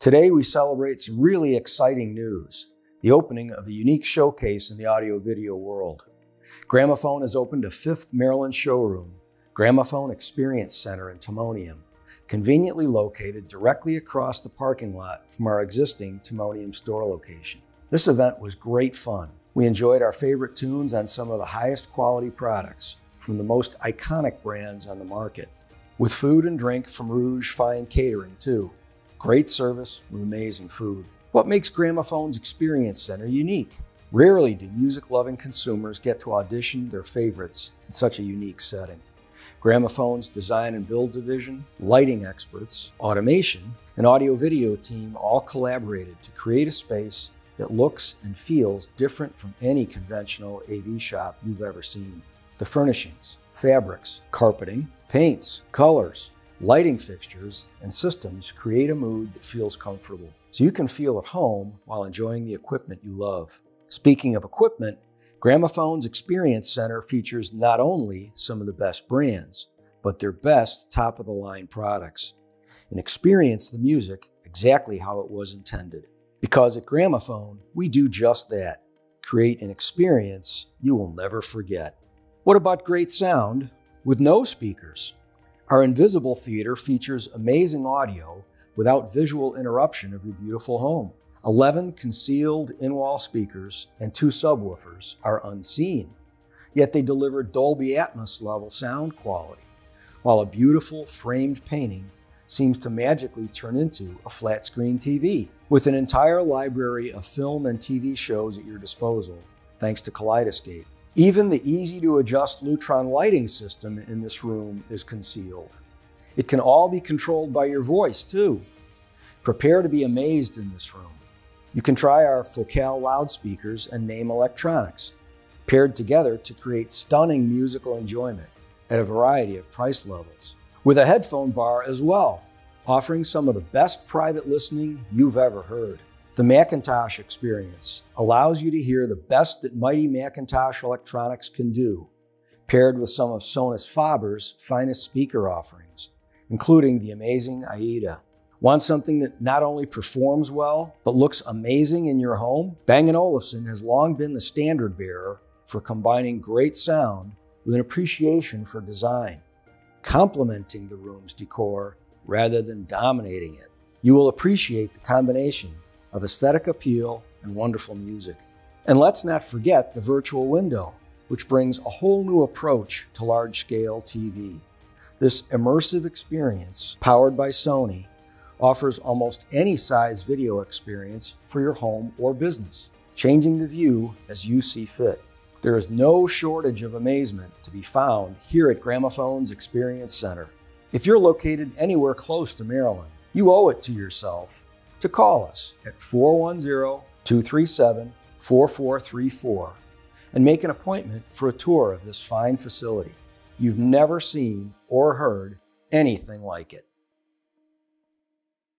Today, we celebrate some really exciting news the opening of a unique showcase in the audio video world. Gramophone has opened a fifth Maryland showroom, Gramophone Experience Center in Timonium, conveniently located directly across the parking lot from our existing Timonium store location. This event was great fun. We enjoyed our favorite tunes on some of the highest quality products from the most iconic brands on the market. With food and drink from Rouge Fine Catering, too. Great service with amazing food. What makes Gramophone's Experience Center unique? Rarely do music loving consumers get to audition their favorites in such a unique setting. Gramophone's design and build division, lighting experts, automation, and audio video team all collaborated to create a space that looks and feels different from any conventional AV shop you've ever seen. The furnishings, fabrics, carpeting, paints, colors, lighting fixtures, and systems create a mood that feels comfortable, so you can feel at home while enjoying the equipment you love. Speaking of equipment, Gramophone's Experience Center features not only some of the best brands, but their best top of the line products, and experience the music exactly how it was intended. Because at Gramophone, we do just that create an experience you will never forget. What about great sound with no speakers? Our Invisible Theater features amazing audio without visual interruption of your beautiful home. 11 concealed in wall speakers and two subwoofers are unseen, yet they deliver Dolby Atmos level sound quality, while a beautiful framed painting seems to magically turn into a flat screen TV. With an entire library of film and TV shows at your disposal, thanks to Kaleidescape. Even the easy to adjust Lutron lighting system in this room is concealed. It can all be controlled by your voice, too. Prepare to be amazed in this room. You can try our Focal loudspeakers and Naim electronics, paired together to create stunning musical enjoyment at a variety of price levels with a headphone bar as well, offering some of the best private listening you've ever heard. The McIntosh experience allows you to hear the best that mighty McIntosh electronics can do, paired with some of Sonus Faber's finest speaker offerings, including the amazing AIDA. Want something that not only performs well, but looks amazing in your home? Bang & Olufsen has long been the standard bearer for combining great sound with an appreciation for design complementing the room's decor rather than dominating it. You will appreciate the combination of aesthetic appeal and wonderful music. And let's not forget the virtual window, which brings a whole new approach to large scale TV. This immersive experience, powered by Sony, offers almost any size video experience for your home or business, changing the view as you see fit. There is no shortage of amazement to be found here at Gramophone's Experience Center. If you're located anywhere close to Maryland, you owe it to yourself to call us at 410 237 4434 and make an appointment for a tour of this fine facility. You've never seen or heard anything like it.